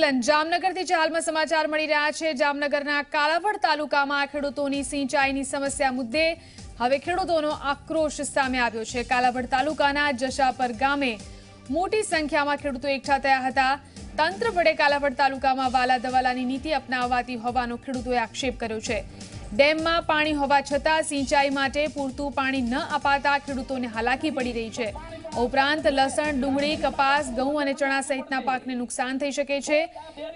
જામનગરથી જ હાલમાં સમાચાર મળી રહ્યા છે, જામનગરના કાલાવડ તાલુકામાં ખેડૂતોની સિંચાઈની સમસ્યા મુદ્દે હવે ખેડૂતોનો આક્રોશ સામે આવ્યો છે. કાલાવડ તાલુકાના જશાપર ગામે મોટી સંખ્યામાં ખેડૂતો એકઠા થયા હતા. તંત્ર વડે કાલાવડ તાલુકામાં વાલા દવાલાની નીતિ અપનાવવાતી હોવાનો ખેડૂતોએ આક્ષેપ કર્યો છે. ડેમમાં પાણી હોવા છતાં સિંચાઈ માટે પૂરતું પાણી ન અપાતા ખેડૂતોને હાલાકી પડી રહી છે. ઉપરાંત લસણ, ડુંગળી, કપાસ, ઘઉં અને ચણા સહિતના પાકને નુકસાન થઈ શકે છે.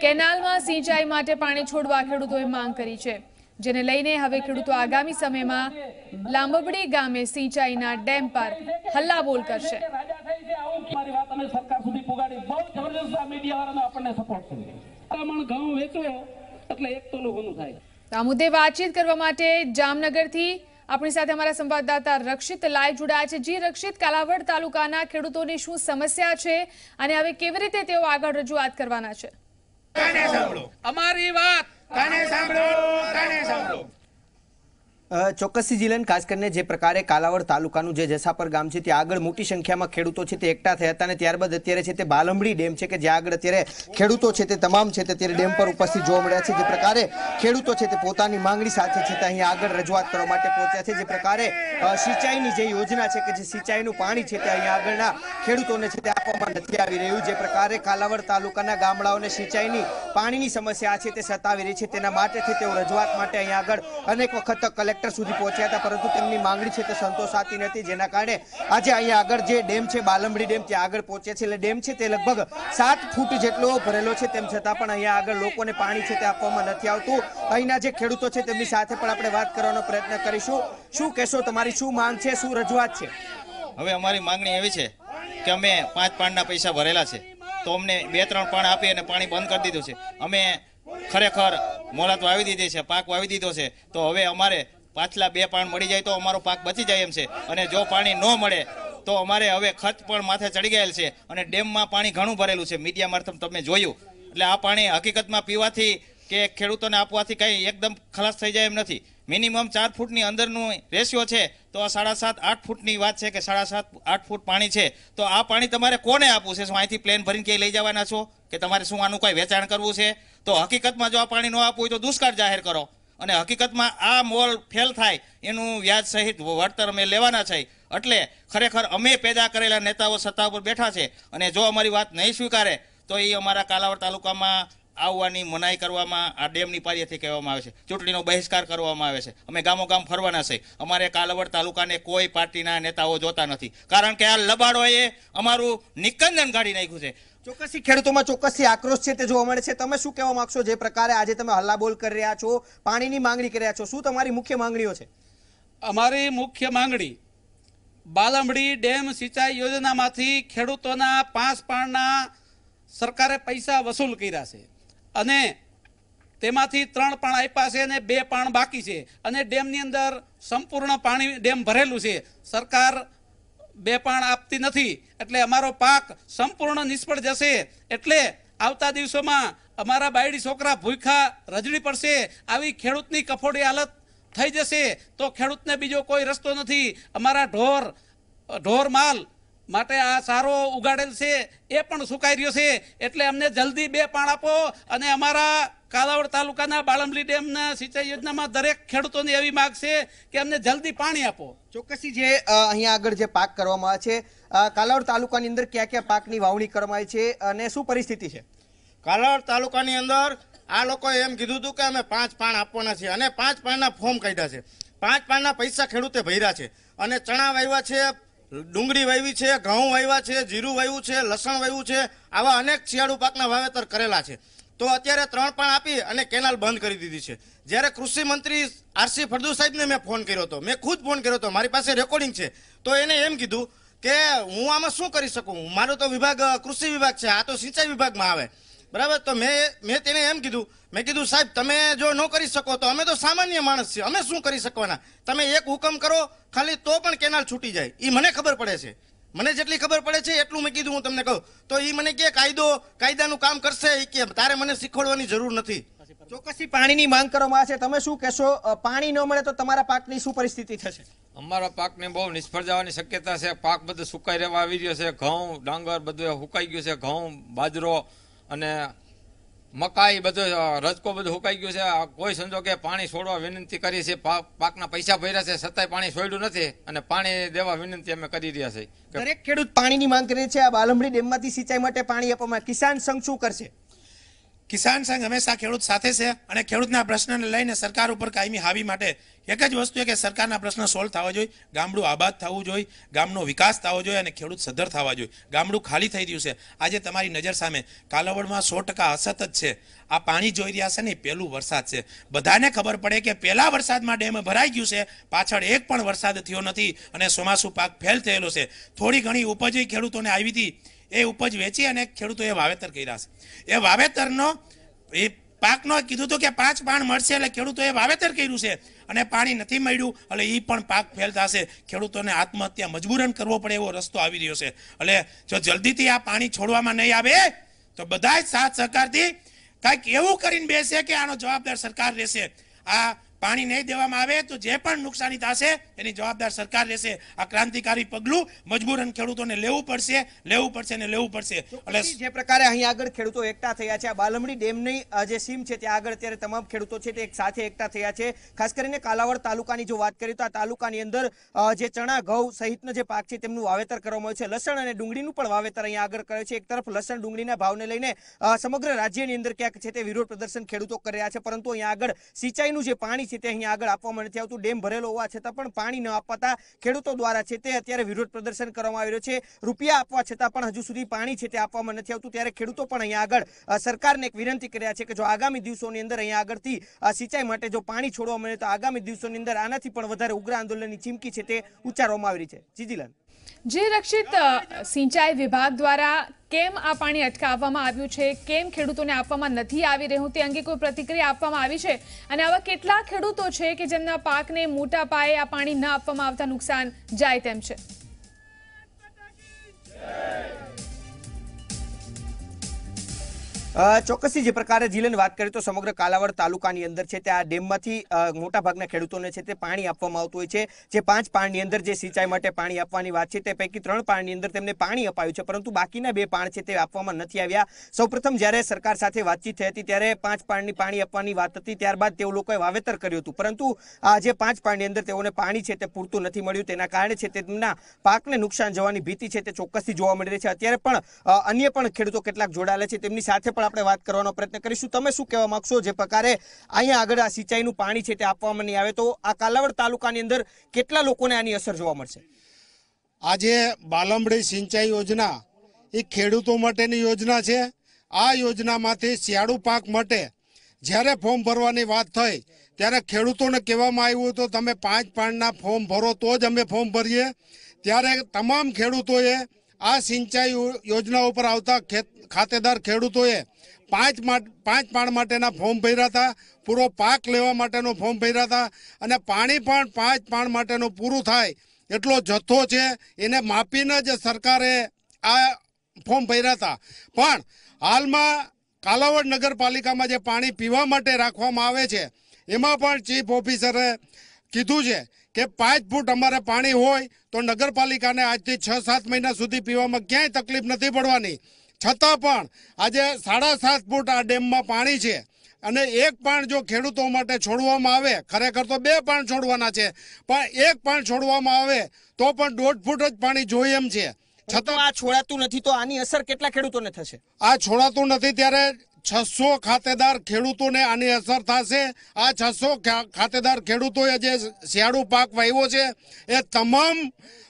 કેનાલમાં સિંચાઈ માટે પાણી છોડવા ખેડૂતોએ માંગ કરી છે. જેને લઈને હવે ખેડૂતો આગામી સમયમાં લાંબબડી ગામે સિંચાઈના ડેમ પર હલ્લાબોલ કરશે. આ મુદ્દે વાતચીત કરવા માટે જામનગરથી આપણી સાથે અમારા સંવાદદાતા રક્ષિત લાય જોડાયા છે. જી રક્ષિત કાલાવડ તાલુકાના ખેડૂતોની શું સમસ્યા છે અને હવે કેવી રીતે તેઓ આગળ રજૂઆત કરવાના છે? અમારી વાત સાંભળો સાંભળો. ચોક્કસથી જીલન, ખાસ કરીને જે પ્રકારે કાલાવડ તાલુકાનું જે જસાપર ગામ છે, ત્યાં આગળ મોટી સંખ્યામાં ખેડૂતો છે તે એકઠા થયા હતા અને ત્યારબાદ અત્યારે છે તે બાલંબડી ડેમ છે કે જ્યાં આગળ અત્યારે ખેડૂતો છે તે તમામ છે તે અત્યારે ડેમ પર ઉપસ્થિત જોવા મળ્યા છે. જે પ્રકારે ખેડૂતો છે તે પોતાની માંગણી સાથે છે તે અહીંયા આગળ રજૂઆત કરવા માટે પહોંચ્યા છે. જે પ્રકારે સિંચાઈની જે યોજના છે કે જે સિંચાઈનું પાણી છે તે અહીંયા આગળના ખેડૂતોને છે તે આપવામાં નથી આવી રહ્યું. જે પ્રકારે કાલાવડ તાલુકાના ગામડાઓને સિંચાઈની પાણીની સમસ્યા છે તે સતાવી રહી છે. તેના માટેથી તેઓ રજૂઆત માટે અહીંયા આગળ અનેક વખત કલેક્ટર સુધી પહોંચ્યા હતા, પરંતુ તેમની માંગણી છે તે સંતોષાતી નથી. જેના કારણે આજે અહીંયા આગળ જે ડેમ છે, બાલંબડી ડેમ ત્યાં આગળ પહોંચ્યા છે. એટલે ડેમ છે તે લગભગ સાત ફૂટ જેટલો ભરેલો છે, તેમ છતાં પણ અહીંયા આગળ લોકોને પાણી છે તે આપવામાં નથી આવતું. અહીંના જે ખેડૂતો છે, તેમની સાથે પણ આપણે વાત કરવાનો પ્રયત્ન કરીશું. શું કહેશો, તમારી શું માંગ છે, શું રજૂઆત છે? હવે અમારી માંગણી એવી છે કે અમે પાંચ પાણના પૈસા ભરેલા છે. તો અમને બે, ત્રણ પાણ આપી અને પાણી બંધ કરી દીધું છે. અમે ખરેખર મોરાત વાવી દીધી છે, પાક વાવી દીધો છે. તો હવે અમારે પાછલા બે પાણ મળી જાય તો અમારો પાક બચી જાય એમ છે. અને જો પાણી ન મળે, તો અમારે હવે ખર્ચ પણ માથે ચડી ગયેલ છે અને ડેમમાં પાણી ઘણું ભરેલું છે. મીડિયા મારફત તમે જોયું. એટલે આ પાણી હકીકતમાં પીવાથી કે ખેડૂતોને આપવાથી કંઈ એકદમ ખલાસ થઈ જાય એમ નથી. મિનિમમ ચાર ફૂટની અંદરનું રેશિયો છે, તો આ સાડા સાત, આઠ ફૂટની વાત છે કે સાડા સાત, આઠ ફૂટ પાણી છે. તો આ પાણી તમારે કોને આપવું છે? શું અહીંથી પ્લેન ભરીને ક્યાંય લઈ જવાના છો? કે તમારે શું આનું કોઈ વેચાણ કરવું છે? તો હકીકતમાં જો આ પાણી ન આપવું હોય તો દુષ્કાળ જાહેર કરો. અને હકીકતમાં આ મોલ ફેલ થાય એનું વ્યાજ સહિત વળતર અમે લેવાના છે. એટલે ખરેખર અમે પેદા કરેલા નેતાઓ સત્તા ઉપર બેઠા છે. અને જો અમારી વાત નહીં સ્વીકારે, તો એ અમારા કાલાવડ તાલુકામાં આવવાની મનાઈ કરવામાં આ ડેમની પારિયાથી કહેવામાં આવે છે. ચૂંટણીનો બહિષ્કાર કરવામાં આવે છે. અમે ગામો ગામ ફરવાના છે. અમારે કાલાવડ તાલુકાને કોઈ પાર્ટીના નેતાઓ જોતા નથી. કારણ કે આ લબાડોએ અમારું નિકંદન કાઢી નાખ્યું છે. ચોક્કસથી ખેડૂતોમાં ચોક્કસથી આક્રોશ છે તે જોવા મળે છે. તમે શું કહેવા માંગશો? જે પ્રકારે આજે તમે હલ્લાબોલ કરી રહ્યા છો પાણીની માંગણી કરી રહ્યા છો શું તમારી મુખ્ય માંગણીઓ છે? અમારી મુખ્ય માંગણી બાલમડી ડેમ સિંચાઈ યોજનામાંથી ખેડૂતોના પાંચ પાણના સરકારે પૈસા વસૂલ કર્યા છે. અને તેમાંથી ત્રણ પાણ આપ્યા છે અને બે પાણ બાકી છે. અને ડેમની અંદર સંપૂર્ણ પાણી ડેમ ભરેલું છે. સરકાર બે પાણ આપતી નથી. એટલે અમારો પાક સંપૂર્ણ નિષ્ફળ જશે. એટલે આવતા દિવસોમાં અમારા બાયડી છોકરા ભૂખા રજડી પડશે. આવી ખેડૂતની કફોડી હાલત થઈ જશે. તો ખેડૂતને બીજો કોઈ રસ્તો નથી. અમારા ઢોર ઢોર માલ માટે આ સારો ઉગાડેલ છે એ પણ સુકાઈ રહ્યો છે. એટલે અમને જલ્દી બે પાણ આપો અને અમારા કાલાવડ તાલુકાના બાળમલી ડેમના સિંચાઈ યોજનામાં દરેક ખેડૂતોની એવી માંગ છે કે અમને જલ્દી પાણી આપો. ચોક્કસી જે અહીંયા આગળ જે પાક કરવામાં આવે છે કાલાવડ તાલુકાની અંદર કયા કયા પાકની વાવણી કરવામાં આવી છે અને શું પરિસ્થિતિ છે? કાલાવડ તાલુકાની અંદર આ લોકોએ એમ કીધું હતું કે અમે પાંચ પાણ આપવાના છે અને પાંચ પાણના ફોર્મ કાઢ્યા છે. પાંચ પાણના પૈસા ખેડૂતે ભર્યા છે. અને ચણા વાવ્યા છે ડુંગળી વાવી છે, ઘઉં વાવ્યા છે, જીરું વાવ્યું છે, લસણ વાવ્યું છે, આવા અનેક શિયાળુ પાકના વાવેતર કરેલા છે. તો અત્યારે ત્રણ પણ આપી અને કેનાલ બંધ કરી દીધી છે. જ્યારે કૃષિ મંત્રી આરસી ફળદુ સાહેબને મેં ફોન કર્યો હતો, મેં ખુદ ફોન કર્યો હતો, મારી પાસે રેકોર્ડિંગ છે. તો એને એમ કીધું કે હું આમાં શું કરી શકું? મારો તો વિભાગ, કૃષિ વિભાગ છે, આ તો સિંચાઈ વિભાગમાં આવે. બરાબર? તો મેં મેં તેને એમ કીધું મેં કીધું સાહેબ તમે જો ન કરી શકો તો અમે તો સામાન્ય માણસ છીએ. અમે શું કરી શકવાના? તમે એક હુકમ કરો ખાલી તો પણ કેનાલ છૂટી જાય. એ મને ખબર પડે છે. મને જેટલી ખબર પડે છે એટલું મેં કીધું હું તમને કહું. તો એ મને કે કાયદો કાયદાનું કામ કરશે. એ કે તારે મને શીખવાડવાની જરૂર નથી. ચોક્કસથી પાણીની માંગ કરવામાં આવે છે. તમે શું કહેશો? પાણી ન મળે તો તમારા પાકની શું પરિસ્થિતિ થશે? અમારા પાકને બહુ નિષ્ફળ જવાની શક્યતા છે. પાક બધું સુકાઈ રહેવા આવી રહ્યો છે. ઘઉં ડાંગર બધું સુકાઈ ગયું છે. ઘઉં બાજરો અને મકાઈ બધું રજકો બધું હુકાઈ ગયું છે. કોઈ સંજોગે પાણી છોડવા વિનંતી કરી છે. પાક- પાકના પૈસા ભર્યા છે. છતાંય પાણી છોડ્યું નથી અને પાણી દેવા વિનંતી અમે કરી રહ્યા છે દરેક ખેડૂત પાણીની માંગ કરે છે. આ બાલમડી ડેમમાંથી સિંચાઈ માટે પાણી આપવામાં કિસાન સંઘ શું કરશે? કિસાન સંઘ હંમેશા ખેડૂત સાથે છે અને ખેડૂતના પ્રશ્નને લઈને સરકાર ઉપર કાયમી હાવી માટે એક જ વસ્તુ છે કે સરકારના પ્રશ્ન સોલ્વ થવા જોઈએ, ગામડું આબાદ થવું જોઈએ, ગામનો વિકાસ થવો જોઈએ અને ખેડૂત સદ્ધર થવા જોઈએ. ગામડું ખાલી થઈ રહ્યું છે. આજે તમારી નજર સામે કાલાવડમાં સો ટકા અસત જ છે. આ પાણી જોઈ રહ્યા છે ને એ પહેલું વરસાદ છે. બધાને ખબર પડે કે પહેલા વરસાદમાં ડેમ ભરાઈ ગયું છે. પાછળ એક પણ વરસાદ થયો નથી અને ચોમાસું પાક ફેલ થયેલો છે. થોડી ઘણી ઉપજ ખેડૂતોને આવી હતી. એ ઉપજ વેચી અને ખેડૂતોએ વાવેતર કર્યા છે. એ વાવેતરનો, એ પાકનો કીધું હતું કે પાંચ પાણ મળશે એટલે ખેડૂતોએ વાવેતર કર્યું છે અને પાણી નથી મળ્યું, એટલે એ પણ પાક ફેલ થશે. ખેડૂતોને આત્મહત્યા મજબૂરન કરવો પડે એવો રસ્તો આવી રહ્યો છે. એટલે જો જલ્દીથી આ પાણી છોડવામાં નહીં આવે, તો બધા જ સાથ સહકારથી કાંઈક એવું કરીને બેસે કે આનો જવાબદાર સરકાર રહેશે. આ પાણી નહીં દેવામાં આવે તો જે પણ નુકસાની થશે એની જવાબદાર સરકાર રહેશે. આ ક્રાંતિકારી પગલું મજબૂરન ખેડૂતોને લેવું પડશે લેવું પડશે ને લેવું પડશે. એટલે જે પ્રકારે અહીં આગળ ખેડૂતો એકઠા થયા છે આ બાલમડી ડેમની જે સીમ છે ત્યાં આગળ અત્યારે તમામ ખેડૂતો છે તે એક સાથે એકઠા થયા છે. ખાસ કરીને કાલાવડ તાલુકાની જો વાત કરીએ તો આ તાલુકાની અંદર જે ચણા ઘઉં સહિતનો જે પાક છે તેમનું વાવેતર કરવામાં આવ્યું છે. લસણ અને ડુંગળીનું પણ વાવેતર અહીંયા આગળ કરે છે. એક તરફ લસણ ડુંગળીના ભાવને લઈને સમગ્ર રાજ્યની અંદર ક્યાંક છે તે વિરોધ પ્રદર્શન ખેડૂતો કરી રહ્યા છે. પરંતુ અહીંયા આગળ સિંચાઈનું જે પાણી છે તે અહીંયા આગળ આપવામાં નથી આવતું. ડેમ ભરેલો હોવા છતાં પણ પાણી ન અપાતા ખેડૂતો દ્વારા છે તે અત્યારે વિરોધ પ્રદર્શન કરવામાં આવી રહ્યો છે. રૂપિયા આપવા છતાં પણ હજુ સુધી પાણી છે તે આપવામાં નથી આવતું. ત્યારે ખેડૂતો પણ અહીંયા આગળ સરકારને એક વિનંતી કર્યા છે કે જો આગામી દિવસોની અંદર અહીંયા આગળથી સિંચાઈ માટે જો પાણી છોડવામાં આવે તો આગામી દિવસોની અંદર આનાથી પણ વધારે ઉગ્ર આંદોલનની ચીમકી છે તે ઉચ્ચારવામાં આવી રહી છે. જીજીલાલ જે રક્ષિત સિંચાઈ વિભાગ દ્વારા કેમ આ પાણી અટકાવવામાં આવ્યું છે, કેમ ખેડૂતોને આપવામાં નથી આવી રહ્યું, તે અંગે કોઈ પ્રતિક્રિયા આપવામાં આવી છે? અને આવા કેટલા ખેડૂતો છે કે જેમના પાકને મોટા પાયે આ પાણી ન આપવામાં આવતા નુકસાન જાય તેમ છે? ચોક્કસથી જે પ્રકારે જિલ્લાની વાત કરીએ તો સમગ્ર કાલાવડ તાલુકાની અંદર છે તે આ ડેમમાંથી મોટાભાગના ખેડૂતોને છે તે પાણી આપવામાં આવતું હોય છે. જે પાંચ પાણની અંદર જે સિંચાઈ માટે પાણી આપવાની વાત છે તે પૈકી ત્રણ પાણની અંદર તેમને પાણી અપાયું છે. પરંતુ બાકીના બે પાણ છે તે આપવામાં નથી આવ્યા. સૌપ્રથમ જ્યારે સરકાર સાથે વાતચીત થઈ હતી ત્યારે પાંચ પાણની પાણી આપવાની વાત હતી. ત્યારબાદ તેઓ લોકોએ વાવેતર કર્યું હતું. પરંતુ આ જે પાંચ પાણની અંદર તેઓને પાણી છે તે પૂરતું નથી મળ્યું. તેના કારણે છે તેમના પાકને નુકસાન જવાની ભીતિ છે તે ચોક્કસથી જોવા મળી રહી છે. અત્યારે પણ અન્ય પણ ખેડૂતો કેટલાક જોડાયેલા છે. તેમની સાથે પણ આપણે વાત કરવાનો પ્રયત્ન કરીશું. તમે શું કહેવા માંગશો? જે પ્રકારે અહીંયા આગળ આ સિંચાઈનું પાણી છે તે આપવામાં નહીં આવે તો આ કાલાવડ તાલુકાની અંદર કેટલા લોકોને આની અસર જોવા મળશે? આજે બાલમડી સિંચાઈ યોજના એ ખેડૂતો માટેની યોજના છે. આ યોજનામાંથી શિયાળુ પાક માટે જ્યારે ફોર્મ ભરવાની વાત થઈ, ત્યારે ખેડૂતોને કહેવામાં આવ્યું હતું, તમે પાંચ પાણના ફોર્મ ભરો તો જ અમે ફોર્મ ભરીએ. ત્યારે તમામ ખેડૂતોએ આ સિંચાઈ યોજના ઉપર આવતા ખેત ખાતેદાર ખેડૂતોએ પાંચ પાંચ પાણ માટેના ફોર્મ ભર્યા હતા. પૂરો પાક લેવા માટેનો ફોર્મ ભર્યા હતા અને પાણી પણ પાંચ પાણ માટેનું પૂરું થાય એટલો જથ્થો છે. એને માપીને જ સરકારે આ ફોર્મ ભર્યા હતા. પણ હાલમાં કાલાવડ નગરપાલિકામાં જે પાણી પીવા માટે રાખવામાં આવે છે, એમાં પણ ચીફ ઓફિસરે કીધું છે કે પાંચ ફૂટ અમારે પાણી હોય તો નગરપાલિકાને આજથી છ સાત મહિના સુધી પીવામાં ક્યાંય તકલીફ નથી પડવાની. છતાં પણ આજે સાડા સાત ફૂટ આ ડેમમાં પાણી છે અને એક પાણ જો ખેડૂતો માટે છોડવામાં આવે ખરેખર તો બે પાણ છોડવાના છે પણ એક પાણ છોડવામાં આવે તો પણ દોઢ ફૂટ જ પાણી જોઈએ એમ છે. છતાં આ છોડાતું નથી તો આની અસર કેટલા ખેડૂતોને થશે? આ છોડાતું નથી ત્યારે છસો ખાતેદાર ખેડૂતોને આની અસર થશે. આ છસો ખાતેદાર ખેડૂતોએ જે શિયાળુ પાક વાવ્યો છે, એ તમામ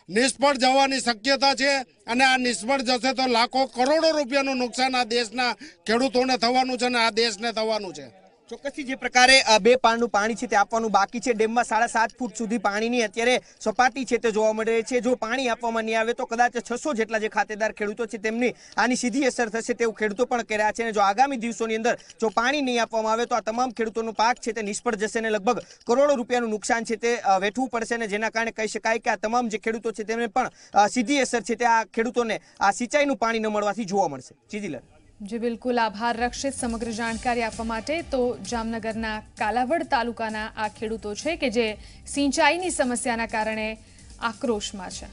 નિષ્ફળ જવાની શક્યતા છે અને આ નિષ્ફળ જશે તો લાખો કરોડો રૂપિયાનું નુકસાન આ દેશના ખેડૂતોને થવાનું છે અને આ દેશને થવાનું છે. ચોક્કસથી જે પ્રકારે બે પાણનું પાણી છે તે આપવાનું બાકી છે. ડેમમાં સાડા સાત ફૂટ સુધી પાણીની અત્યારે સપાટી છે તે જોવા મળી રહી છે. જો પાણી આપવામાં નહીં આવે તો કદાચ છસો જેટલા જે ખાતેદાર ખેડૂતો છે તેમની આની સીધી અસર થશે તેવું ખેડૂતો પણ કહી રહ્યા છે. અને જો આગામી દિવસોની અંદર જો પાણી નહીં આપવામાં આવે તો આ તમામ ખેડૂતોનો પાક છે તે નિષ્ફળ જશે અને લગભગ કરોડો રૂપિયાનું નુકસાન છે તે વેઠવું પડશે. અને જેના કારણે કહી શકાય કે આ તમામ જે ખેડૂતો છે તેમને પણ સીધી અસર છે તે આ ખેડૂતોને આ સિંચાઈનું પાણી ન મળવાથી જોવા મળશે. જીજીલાલ જી બિલકુલ, આભાર. રક્ષિત સમગ્ર જાણકારી આપવા માટે તો જામનગરના કાલાવડ તાલુકાના આ ખેડૂતો છે કે જે સિંચાઈની સમસ્યાના કારણે આક્રોશમાં છે.